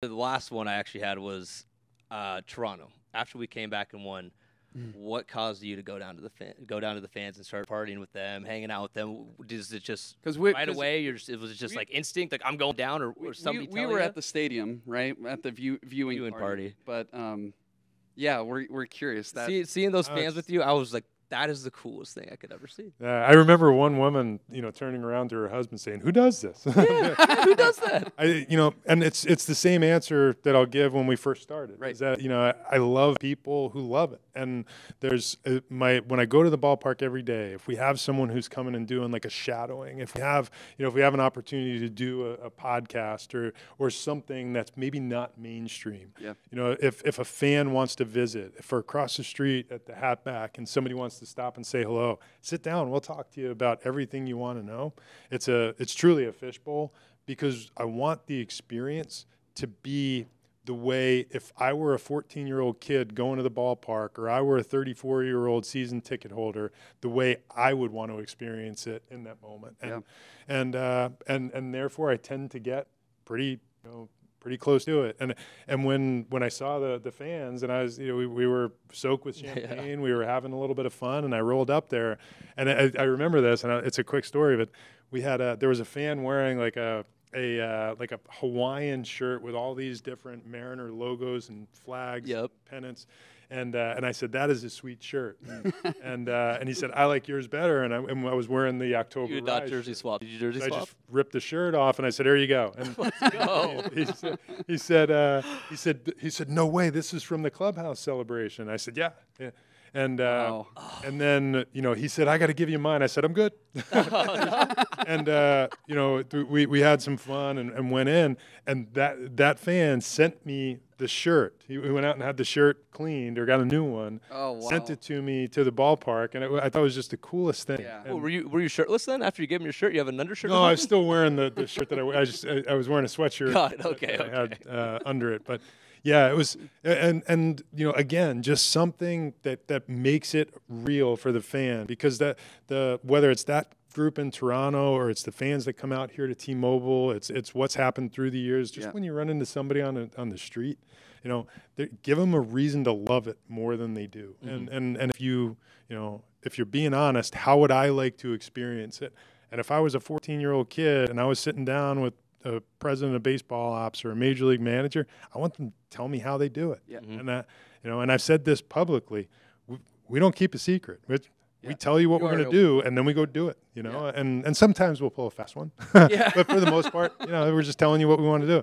The last one I actually had was uh, Toronto. After we came back and won, Mm. what caused you to go down to the fan, go down to the fans and start partying with them, hanging out with them? Is it just 'Cause we- right 'cause away? You're just, it was just we- like instinct, like I'm going down, or, we, or somebody we, we were you? at the stadium, right? At the view, viewing, Viewing party. But um, yeah, we're we're curious that See, seeing those Oh, fans with you, I was like, that is the coolest thing I could ever see. Uh, I remember one woman, you know, turning around to her husband saying, "Who does this?" yeah, Who does that? I, you know, and it's it's the same answer that I'll give when we first started. Right. Is that you know I, I love people who love it, and there's uh, my when I go to the ballpark every day. If we have someone who's coming and doing like a shadowing, if we have you know if we have an opportunity to do a, a podcast or or something that's maybe not mainstream. Yeah. You know, if if a fan wants to visit, if we're across the street at the Hatback and somebody wants to stop and say hello, sit down. We'll talk to you about everything you want to know. It's a it's truly a fishbowl because I want the experience to be the way if I were a 14 year old kid going to the ballpark or I were a 34 year old season ticket holder, the way I would want to experience it in that moment. And Yeah. and uh, and and therefore I tend to get pretty you know pretty close to it. And and when when I saw the the fans and I was you know we, we were soaked with champagne, we were having a little bit of fun, and I rolled up there, and I, I remember this, and I, it's a quick story, but we had a there was a fan wearing like a a uh, like a Hawaiian shirt with all these different Mariner logos and flags, Yep. pennants. And, uh, and I said that is a sweet shirt, and uh, and he said I like yours better, and I, and I was wearing the October. You did jersey swap. Did you jersey So I just ripped the shirt off and I said, "There you go." And go. he said, he said, uh, he said, he said, "No way, this is from the clubhouse celebration." I said, "Yeah." yeah. And uh, Wow. and then you know he said, "I got to give you mine." I said, "I'm good." and uh, you know th- we, we had some fun and, and went in, and that that fan sent me the shirt. He, he went out and had the shirt cleaned or got a new one. Oh, wow. Sent it to me to the ballpark, and it, I thought it was just the coolest thing. Yeah. And- Oh, were you were you shirtless then? After you gave him your shirt, you have an undershirt. no, on? I was still wearing the, the shirt that I, I just I, I was wearing a sweatshirt. Got it. that Okay, I had okay. uh, under it, but yeah, it was and and you know again just something that that makes it real for the fan because that the whether it's that group in Toronto or it's the fans that come out here to T-Mobile, it's it's what's happened through the years. Just Yeah. when you run into somebody on the on the street, you know, give them a reason to love it more than they do. Mm-hmm. And and and if you you know if you're being honest, how would I like to experience it? And if I was a 14 year old kid and I was sitting down with a president of baseball ops or a major league manager, I want them to tell me how they do it. Yeah. And that, you know, and I've said this publicly, we, we don't keep a secret. We, Yeah. we tell you what You we're going to do, and then we go do it. You know, and and sometimes we'll pull a fast one, Yeah. but for the most part, you know, we're just telling you what we want to do.